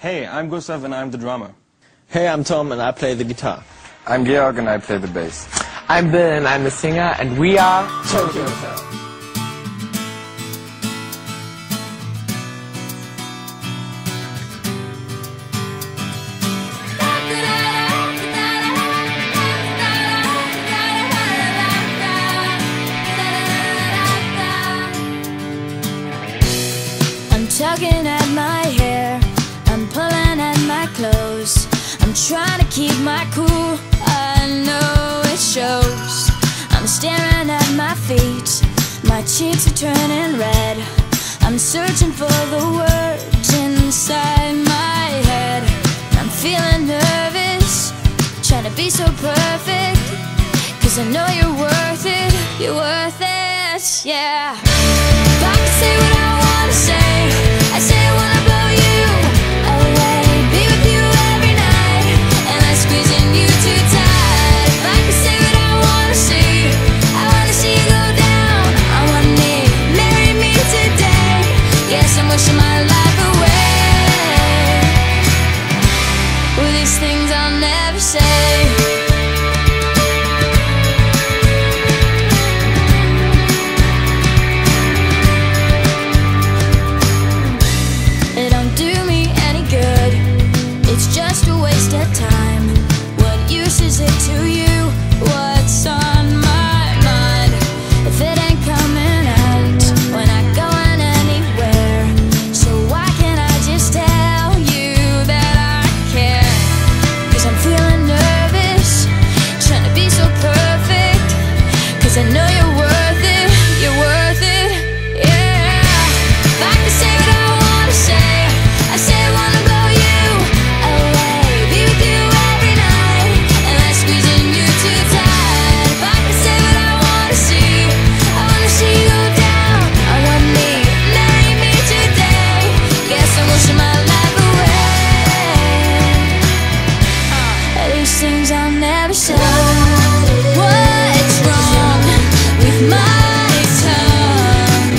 Hey, I'm Gustav and I'm the drummer. Hey, I'm Tom and I play the guitar. I'm Georg and I play the bass. I'm Bill and I'm the singer and we are Tokio Hotel. Trying to keep my cool, I know it shows. I'm staring at my feet, my cheeks are turning red. I'm searching for the words inside my head. I'm feeling nervous, trying to be so perfect. Cause I know you're worth it, you're worth it, yeah. These things These things I'll never say. What's wrong with my tongue?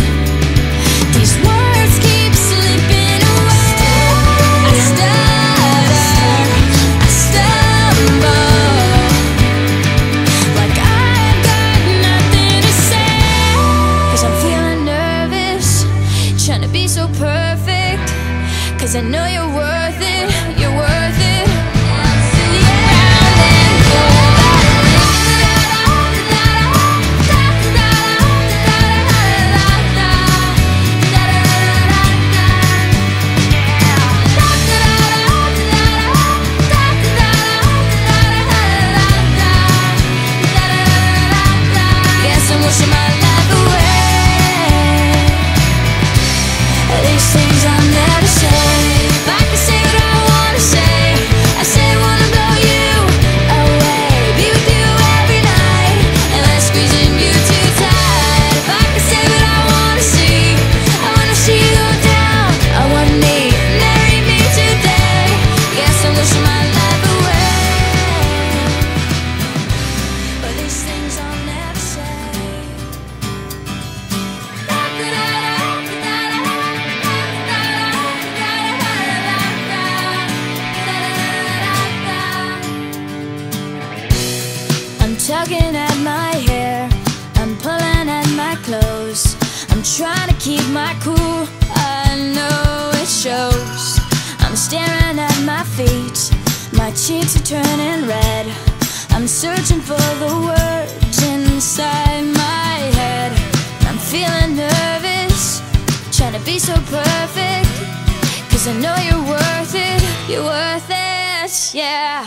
These words keep slipping away. I stutter, I stumble, like I've got nothing to say. Cause I'm feeling nervous, trying to be so perfect. Cause I know you're These I'm trying to keep my cool, I know it shows. I'm staring at my feet, my cheeks are turning red. I'm searching for the words inside my head. I'm feeling nervous, trying to be so perfect. Cause I know you're worth it, you're worth it, yeah.